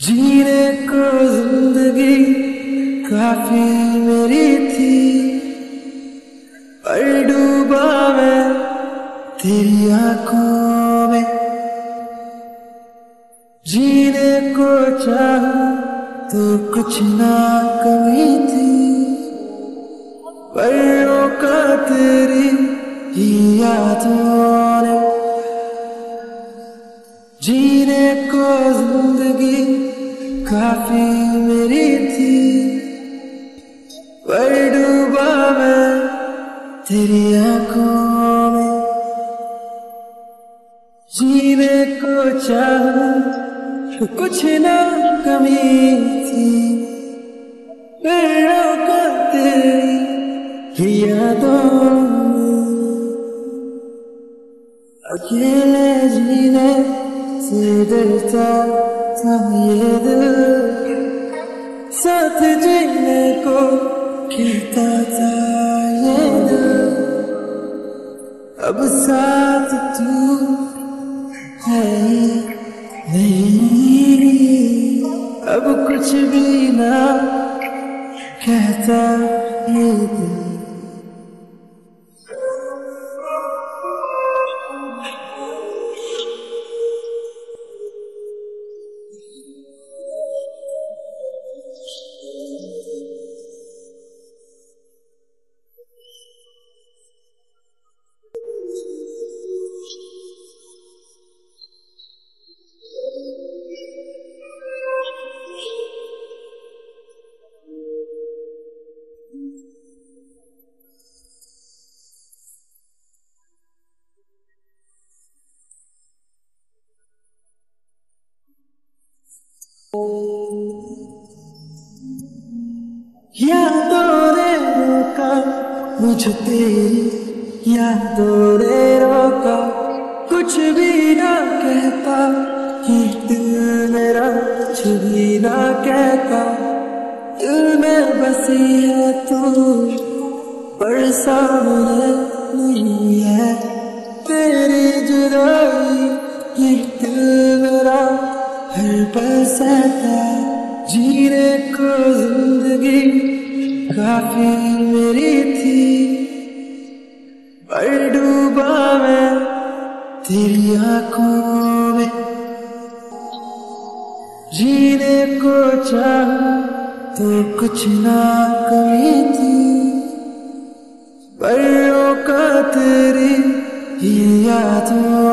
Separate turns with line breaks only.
जीने को ज़िंदगी काफ़ी मेरी थी, पर डूबा मैं तेरी आँखों में। जीने को चाह तो कुछ ना कमी थी, पर रोका तेरी ही यादों ने जीने को ज़िंदगी काफ़ी मेरी थी। पर डूबा मैं तेरी आँखों में। जीने को चाहूँ तो कुछ ना कमी थी। पर रोका तेरी यादों अकेले जीने को कहता था अब साथ तू है नहीं अब कुछ भी ना कहता ये दिल यादों ने रोका, मुझ तेरी यादों ने रोका। कुछ भी ना कहता ये दिल मेरा कुछ भी ना कहता। दिल में बसी है तू, पर सामने नहीं है तेरी जुदाई। ये दिल मेरा हर पल सहता, जीने को ज़िंदगी काफ़ी मेरी थी, पर डूबा मैं तेरी आँखों में। जीने को चाहूँ तो कुछ ना कमी थी, पर रोका तेरी ही यादों